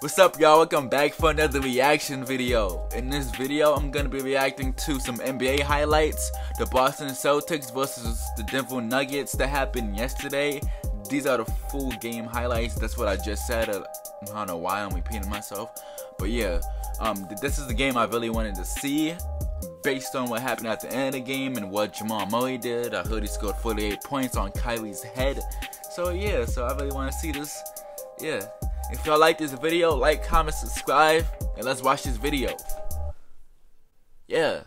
What's up y'all? Welcome back for another reaction video. In this video, I'm gonna be reacting to some NBA highlights. The Boston Celtics versus the Denver Nuggets that happened yesterday. These are the full game highlights. That's what I just said. Uh, I don't know why I'm repeating myself. But yeah, um, this is the game I really wanted to see. Based on what happened at the end of the game and what Jamal Murray did, I heard he scored 48 points on Kyrie's head. So yeah, so I really want to see this. Yeah. If y'all like this video, like, comment, subscribe, and let's watch this video. Yeah.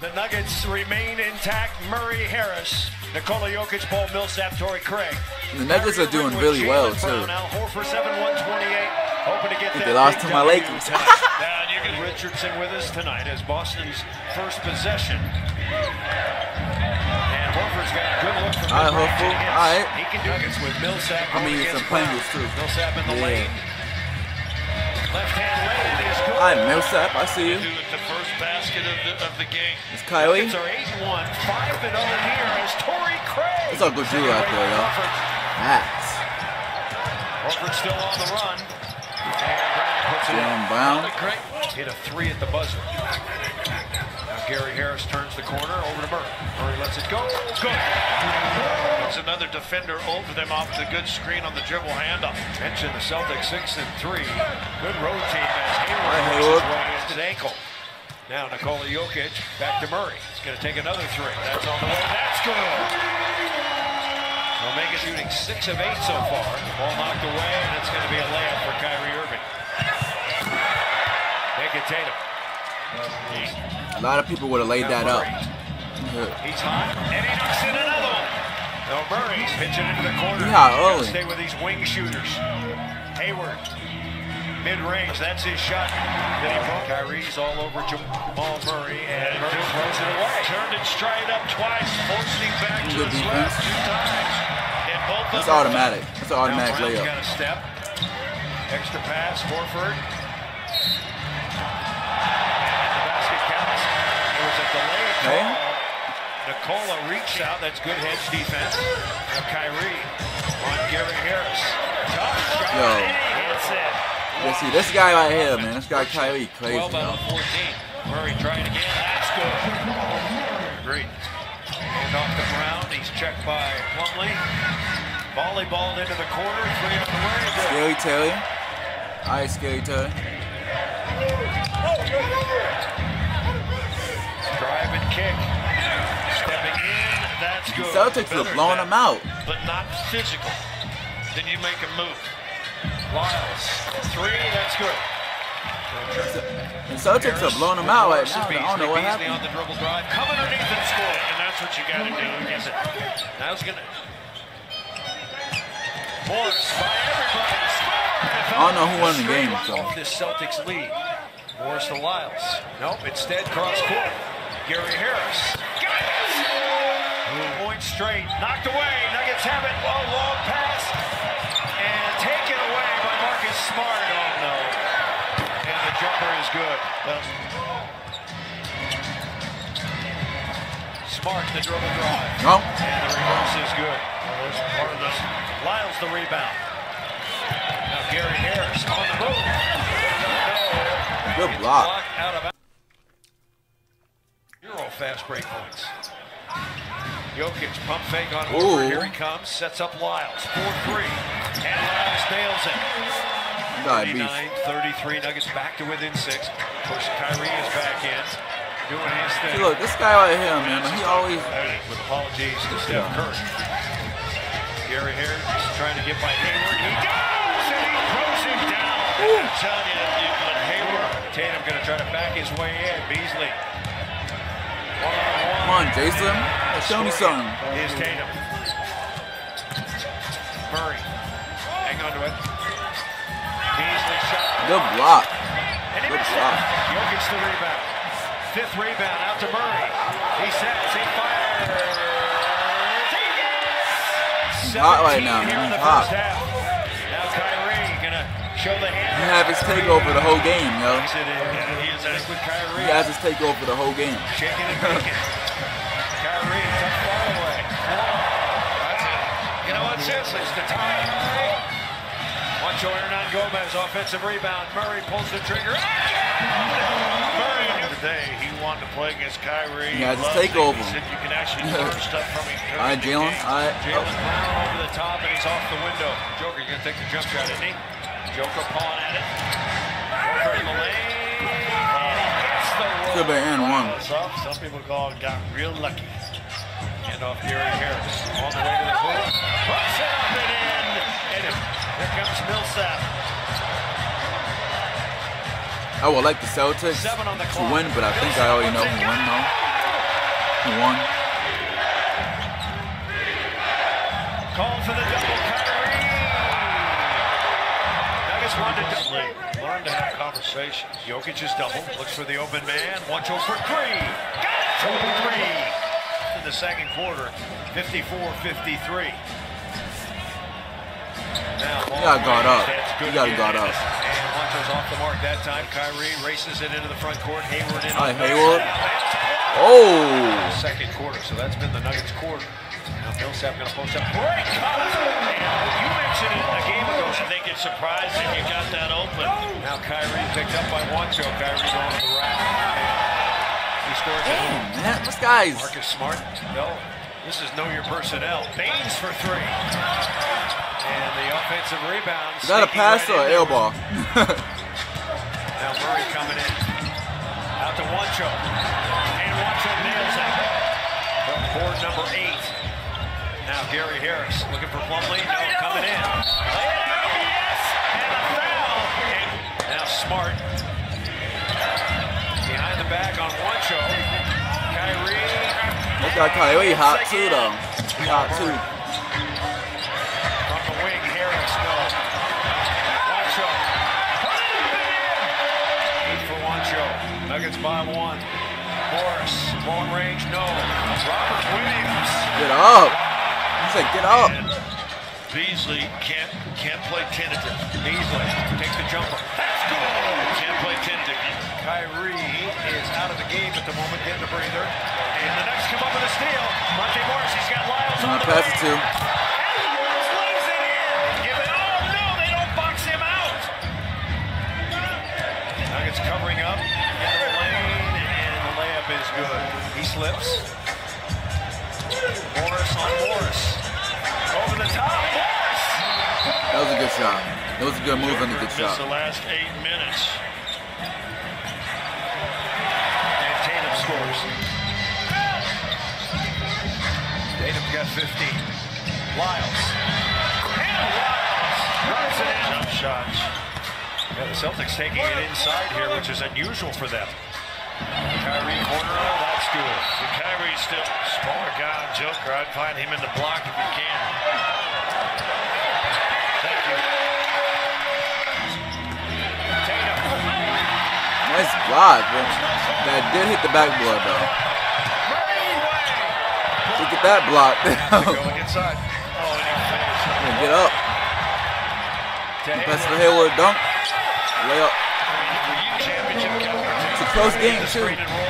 The Nuggets remain intact. Murray Harris, Nikola Jokic, Paul Millsap, Torrey Craig. The Nuggets are doing really well too. Al Horford 7 128. Hoping to they lost to my Lakers. now you get Richardson with us tonight as Boston's first possession. Horford's got a good look from All right, Horford. All right. He can do it with Millsap. I mean, it's some Pringles too. Millsap in the yeah. lane. Left hand lane is good. All right, Millsap, I see you. The first basket of the, of the game. It's Kyrie. It's our 8-1, 5 and 0 here as Torrey Craig. It's all good Drew out there, y'all. Facts. Horford still on the run. And Brown puts it Jaylen Brown. Hit a three at the buzzer. Gary Harris turns the corner over to Murray. Murray lets it go. Good. It's another defender over them off the good screen on the dribble handoff. Mention the Celtics six and three. Good road team as Hayward Hi, Hayward. his his ankle. Now Nikola Jokic back to Murray. He's going to take another three. That's on the way. That's good. Omega shooting six of eight so far. Ball knocked away, and it's going to be a layup for Kyrie Irving. Make it Tatum. A lot of people would have laid that up. He's hot, and he knocks in another one. No, Murray's pitching into the corner. Hot early. Stay with these wing shooters. Hayward, mid-range, that's his shot. Then he. Kyrie's all over Jamal Murray, and Murray throws it away. Turned it straight up twice, forcing back to his defense. left two times. And both That's automatic. That's an automatic layup. got a step. Extra pass, Horford. It was a delayed Okay. call. Nikola reached out. That's good hedge defense. Now Kyrie on Gary Harris. Tough shot. Yo. And he hits it. Yeah, see, this guy right here, man. This guy Kyrie crazy, 12 out yo. of 14. Murray trying again. That's good. Great. And off the ground. He's checked by Plumlee. Volleyballed into the corner. Three on the way. Scary Terry. All right, Scary Terry. Kick. Stepping in. That's The good. Celtics are blowing them out. But not physical. Then you make a move. Lyles. Three. That's good. The Celtics are blowing them out right now. I don't know what Beasley on happened. the dribble drive. Come underneath and score. And that's what you got to do it. Now it's to. Morris by everybody. I don't know who won the game, so. This Celtics lead. Morris to Lyles. Nope, instead cross court. Gary Harris. Got it! Point straight. Knocked away. Nuggets have it. Oh, long pass. And taken away by Marcus Smart. Oh, no. And the jumper is good. Smart, the dribble drive. No. And the reverse is good. Part of this. Lyles the rebound. Now Gary Harris on the move. Good block. Block out of fast break points. Jokic pump fake on. Horford. Here he comes. Sets up Lyles. 4-3. And Lyles nails it. God, beast. 39-33. Nuggets back to within six. Push Kyrie is back in. Doing his thing. See, look, this guy right here, man. He always. With apologies to Steph Curry. Gary Harris is trying to get by Hayward. He does! And he throws him down. I'm telling you, you- Hayward, Tatum going to try to back his way in. Beasley. One on one. Come on, Jason. Show me something. Is Tatum. Murray. Hang on to it. Beasley shot. Good block. And Good block. Jokic the rebound. Fifth rebound out to Murray. He sets. He fires. He's hot right 17 now, man. He's hot. Now Kyrie gonna show the hand. He have his takeover the whole game, yo. Takes it in. And he with Kyrie. He has his takeover the whole game. Shaking and baking. Kyrie, tough ball away. You know what, seriously, It's the tie. Juancho Hernangomez, offensive rebound. Murray pulls the trigger. Murray today, he wanted to play against Kyrie. Yeah, just Loved take over. He said you can actually learn stuff from him. All right, Jaylen. All right. Oh. Jaylen Brown over the top, and he's off the window. Joker's going to take the jump shot, isn't he? Joker pawing at it. Joker in the lane. And he gets Could and one. Some, some people call it got real lucky. Hand off Gary Harris. On the way to the pool. Puts it up and in. And here comes Millsap. I would like the Celtics the to win, but I think I already know who won now. Who won? Call for the double. Nuggets wanted to learn to have conversations. Jokic is double. Looks for the open man. One two for three. Got it three. In the second quarter, 54-53. Now, You gotta guard up. You gotta guard up. And Juancho's off the mark that time. Kyrie races it into the front court. Hayward in. All the Hayward. Oh! Second quarter, so that's been the Nuggets quarter. Now Millsap going to post up. Great cut. And mentioned it a game ago. I think it's surprising you got that open. Now Kyrie picked up by Juancho. Kyrie going to the rack. He scores it. Man. This guy's. Marcus Smart. No. This is know your personnel. Baynes for three. And the offensive rebound. Is that a pass right or an air ball? Now Murray coming in. Out to Juancho. And Juancho nails it. From board number eight. Now Gary Harris looking for Plumlee. No, oh, coming in. Yes! And a foul. And now Smart. Behind the back on Juancho. Kyrie. That guy Kyrie hot too, though. He hot too. From the wing, Harris, no. Juancho. Good for Juancho. Nuggets by one. Morris, long range, no. Robert Williams. Get up. He said, get up. And Beasley can't can't play tentative. Beasley takes the jumper. That's good. Can't play tentative. Kyrie is out of the game at the moment, getting a breather. And the Nuggets come up with a steal. Monte Morris, he's got Lyles I'm on gonna the pass it to. Morris in. Give. Oh no, they don't box him out. Nuggets covering up into the lane, and the layup is good. He slips. Morris on Morris. Over the top, Morris. That was a good shot. That was a good move and a good Missed the last eight minutes. And Tatum scores. Tatum got 15. Lyles. And Lyles runs it in. Jump shots. Yeah, the Celtics taking it inside here, which is unusual for them. Kyrie corner, that's good. The Kyrie still smaller guy on Joker. I'd find him in the block if you can. Thank you. Tatum. Nice block, but that did hit the backboard though. Look at that block. Going inside. Oh, and he get up. To Pass Hayward. Hayward, dunk. Layup. Championship. It's a close game too.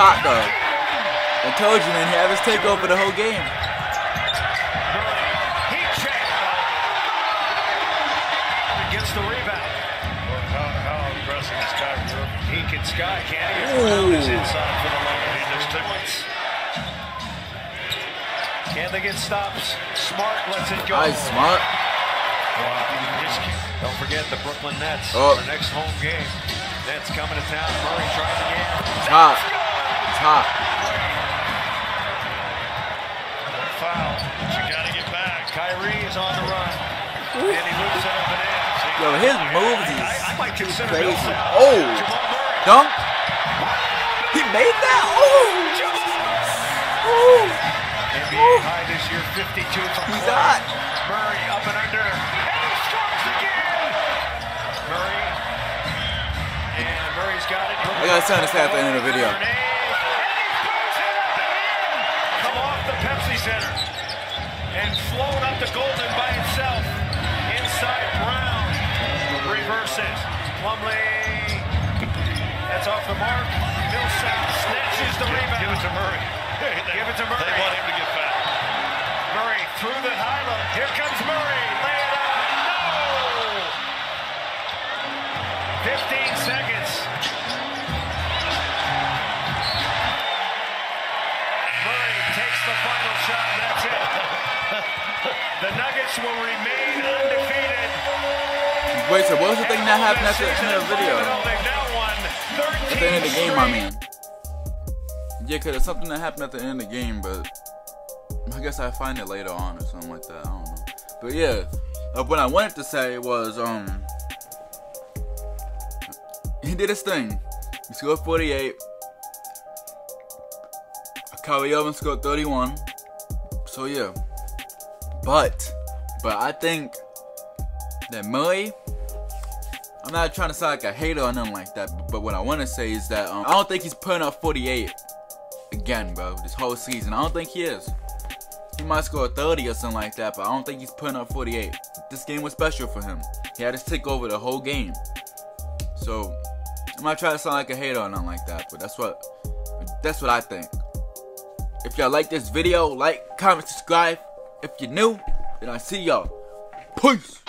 Hot though. I told you, man. He had his takeover the whole game. Gets the rebound. Look how, aggressive this guy. He can sky, can't he? Ooh. Is inside for the layup. He just took. Can they get stops? Smart lets it go. Nice, smart. Don't forget the Brooklyn Nets. Oh. Next home game. Nets coming to town. Murray trying again. Hot. It's hot. Foul. You got to get back. Kyrie is on the run. And he moves it up and in. Yo, his moves I, is I might consider crazy. Millsap. Oh. Dunk. He made that. Oh. Oh. NBA high this year, 52 from He's hot. Murray up and under. And he scores again. Murray. And Murray's got it. I gotta send this at the end of the video. And he puts it up and in. Come off the Pepsi Center. And float up to Golden by himself. Inside Brown. Reverses. Plumlee. That's off the mark. Millsap snatches the rebound. Give it to Murray. Give it to Murray. They want him to get back. Murray through the high low. Here comes Murray. Lay it out. No! 15 seconds. Wait, so what was the thing that happened at the end of the video? At the end of the game, I mean. Yeah, cause it's something that happened at the end of the game, but I guess I find it later on or something like that. I don't know. But yeah, uh, what I wanted to say was, um, he did his thing. He scored 48. Kyrie Irving scored 31. So yeah, but but I think that Murray. I'm not trying to sound like a hater or nothing like that, but, what I want to say is that um, I don't think he's putting up 48 again, bro. This whole season, I don't think he is. He might score 30 or something like that, but I don't think he's putting up 48. This game was special for him. He had to take over the whole game. So I'm not trying to sound like a hater or nothing like that, but that's what that's what I think. If y'all like this video, like, comment, subscribe. If you're new, then I see y'all. Peace.